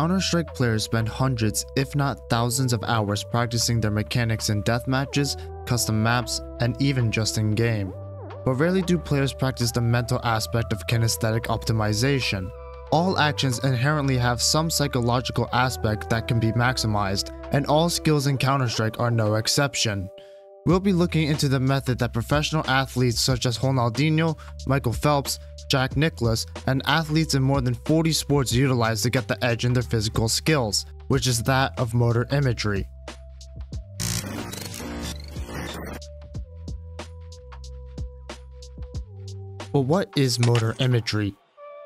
Counter-Strike players spend hundreds, if not thousands of hours practicing their mechanics in death matches, custom maps, and even just in-game. But rarely do players practice the mental aspect of kinesthetic optimization. All actions inherently have some psychological aspect that can be maximized, and all skills in Counter-Strike are no exception. We'll be looking into the method that professional athletes such as Ronaldinho, Michael Phelps, Jack Nicklaus, and athletes in more than 40 sports utilize to get the edge in their physical skills, which is that of motor imagery. But what is motor imagery?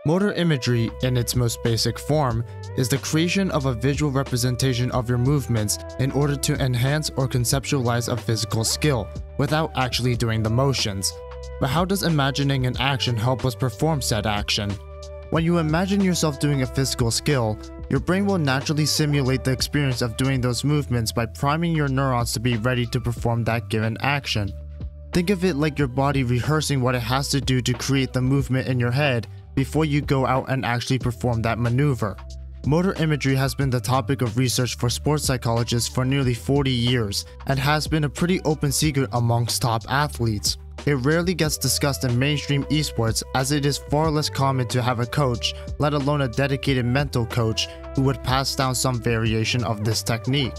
Motor imagery, in its most basic form, is the creation of a visual representation of your movements in order to enhance or conceptualize a physical skill, without actually doing the motions. But how does imagining an action help us perform said action? When you imagine yourself doing a physical skill, your brain will naturally simulate the experience of doing those movements by priming your neurons to be ready to perform that given action. Think of it like your body rehearsing what it has to do to create the movement in your head before you go out and actually perform that maneuver. Motor imagery has been the topic of research for sports psychologists for nearly 40 years and has been a pretty open secret amongst top athletes. It rarely gets discussed in mainstream esports as it is far less common to have a coach, let alone a dedicated mental coach, who would pass down some variation of this technique.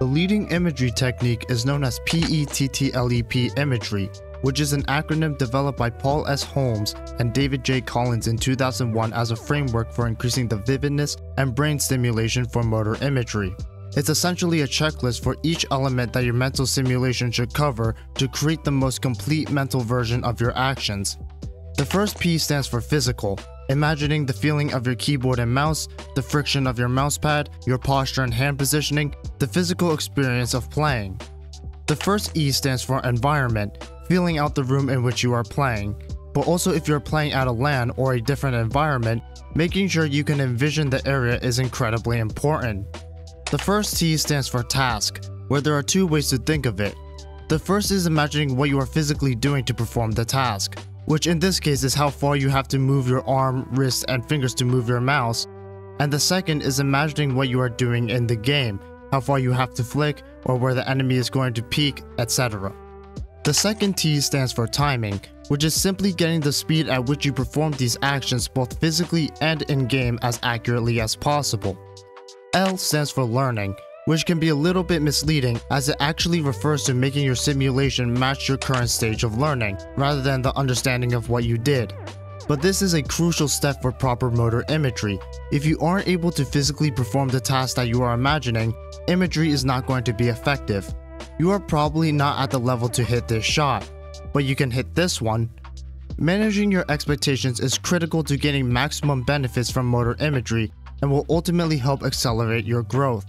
The leading imagery technique is known as PETTLEP imagery, which is an acronym developed by Paul S. Holmes and David J. Collins in 2001 as a framework for increasing the vividness and brain stimulation for motor imagery. It's essentially a checklist for each element that your mental simulation should cover to create the most complete mental version of your actions. The first P stands for physical, imagining the feeling of your keyboard and mouse, the friction of your mousepad, your posture and hand positioning, the physical experience of playing. The first E stands for environment, feeling out the room in which you are playing, but also if you're playing at a LAN or a different environment, making sure you can envision the area is incredibly important. The first T stands for task, where there are two ways to think of it. The first is imagining what you are physically doing to perform the task, which in this case is how far you have to move your arm, wrist, and fingers to move your mouse. And the second is imagining what you are doing in the game, how far you have to flick, or where the enemy is going to peek, etc. The second T stands for timing, which is simply getting the speed at which you perform these actions both physically and in-game as accurately as possible. L stands for learning, which can be a little bit misleading as it actually refers to making your simulation match your current stage of learning, rather than the understanding of what you did. But this is a crucial step for proper motor imagery. If you aren't able to physically perform the task that you are imagining, imagery is not going to be effective you are probably not at the level to hit this shot, but you can hit this one. Managing your expectations is critical to getting maximum benefits from motor imagery and will ultimately help accelerate your growth.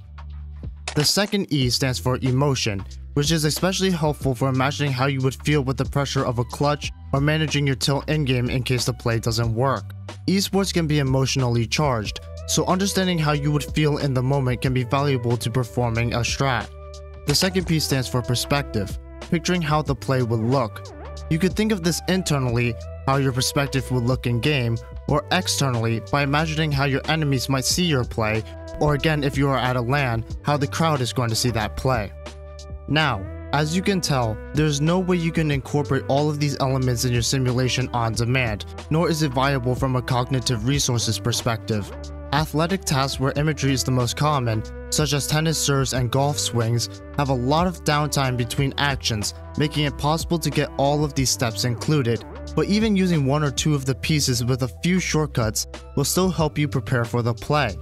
The second E stands for emotion, which is especially helpful for imagining how you would feel with the pressure of a clutch or managing your tilt in-game in case the play doesn't work. Esports can be emotionally charged, so understanding how you would feel in the moment can be valuable to performing a strat. The second P stands for perspective, picturing how the play would look. You could think of this internally, how your perspective would look in game, or externally by imagining how your enemies might see your play, or again if you are at a LAN, how the crowd is going to see that play. Now, as you can tell, there's no way you can incorporate all of these elements in your simulation on demand, nor is it viable from a cognitive resources perspective. Athletic tasks where imagery is the most common, such as tennis serves and golf swings, have a lot of downtime between actions, making it possible to get all of these steps included. But even using one or two of the pieces with a few shortcuts will still help you prepare for the play.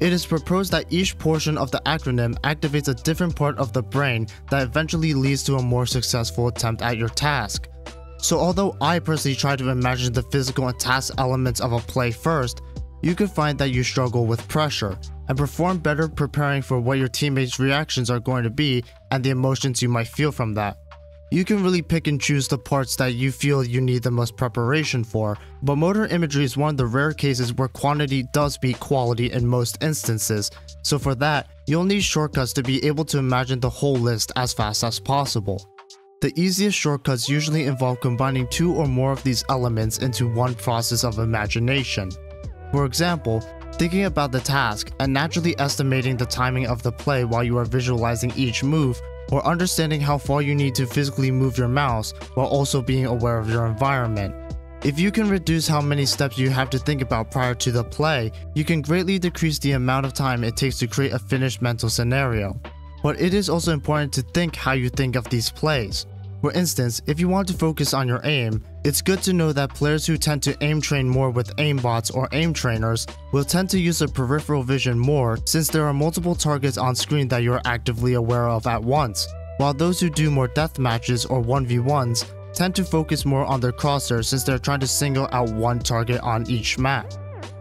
It is proposed that each portion of the acronym activates a different part of the brain that eventually leads to a more successful attempt at your task. So although I personally try to imagine the physical and task elements of a play first, you could find that you struggle with pressure and perform better preparing for what your teammates' reactions are going to be and the emotions you might feel from that. You can really pick and choose the parts that you feel you need the most preparation for, but motor imagery is one of the rare cases where quantity does beat quality in most instances, so for that, you'll need shortcuts to be able to imagine the whole list as fast as possible. The easiest shortcuts usually involve combining two or more of these elements into one process of imagination. For example, thinking about the task, and naturally estimating the timing of the play while you are visualizing each move, or understanding how far you need to physically move your mouse while also being aware of your environment. If you can reduce how many steps you have to think about prior to the play, you can greatly decrease the amount of time it takes to create a finished mental scenario. But it is also important to think how you think of these plays. For instance, if you want to focus on your aim, it's good to know that players who tend to aim train more with aimbots or aim trainers will tend to use their peripheral vision more since there are multiple targets on screen that you are actively aware of at once, while those who do more death matches or 1v1s tend to focus more on their crosshair since they're trying to single out one target on each map.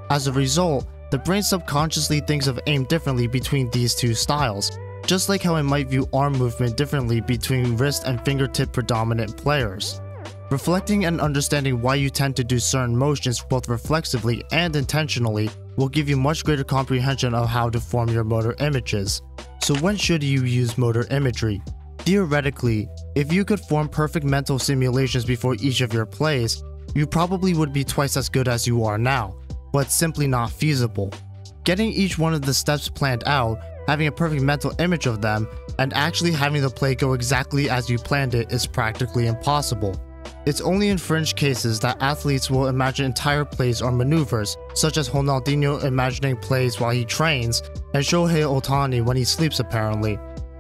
As a result, the brain subconsciously thinks of aim differently between these two styles, just like how I might view arm movement differently between wrist and fingertip predominant players. Reflecting and understanding why you tend to do certain motions both reflexively and intentionally will give you much greater comprehension of how to form your motor images. So when should you use motor imagery? Theoretically, if you could form perfect mental simulations before each of your plays, you probably would be twice as good as you are now, but simply not feasible. Getting each one of the steps planned out, having a perfect mental image of them, and actually having the play go exactly as you planned it is practically impossible. It's only in fringe cases that athletes will imagine entire plays or maneuvers, such as Ronaldinho imagining plays while he trains, and Shohei Ohtani when he sleeps apparently.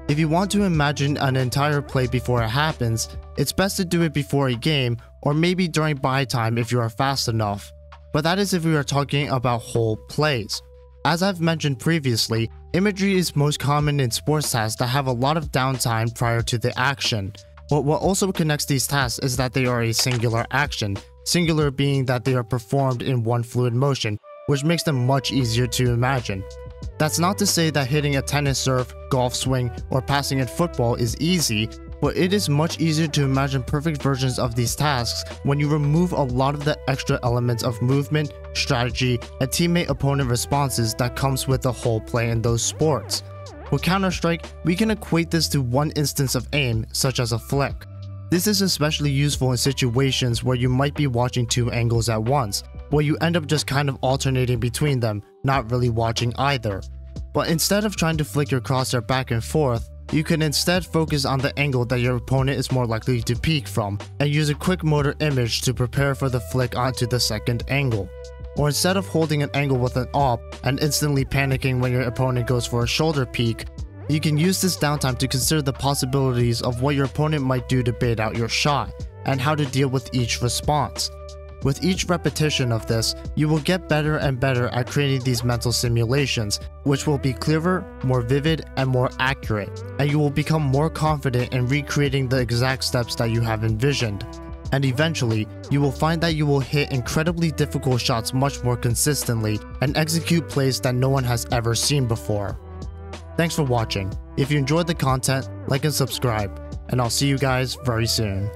If you want to imagine an entire play before it happens, it's best to do it before a game or maybe during buy time if you are fast enough. But that is if we are talking about whole plays. As I've mentioned previously, imagery is most common in sports tasks that have a lot of downtime prior to the action. But what also connects these tasks is that they are a singular action, singular being that they are performed in one fluid motion, which makes them much easier to imagine. That's not to say that hitting a tennis serve, golf swing, or passing in football is easy, but it is much easier to imagine perfect versions of these tasks when you remove a lot of the extra elements of movement, strategy, and teammate opponent responses that comes with the whole play in those sports. With Counter-Strike, we can equate this to one instance of aim, such as a flick. This is especially useful in situations where you might be watching two angles at once, where you end up just kind of alternating between them, not really watching either. But instead of trying to flick your crosshair back and forth, you can instead focus on the angle that your opponent is more likely to peek from, and use a quick motor image to prepare for the flick onto the second angle. Or instead of holding an angle with an AWP and instantly panicking when your opponent goes for a shoulder peek, you can use this downtime to consider the possibilities of what your opponent might do to bait out your shot, and how to deal with each response. With each repetition of this, you will get better and better at creating these mental simulations, which will be clearer, more vivid, and more accurate, and you will become more confident in recreating the exact steps that you have envisioned. And eventually, you will find that you will hit incredibly difficult shots much more consistently and execute plays that no one has ever seen before. Thanks for watching. If you enjoyed the content, like and subscribe, and I'll see you guys very soon.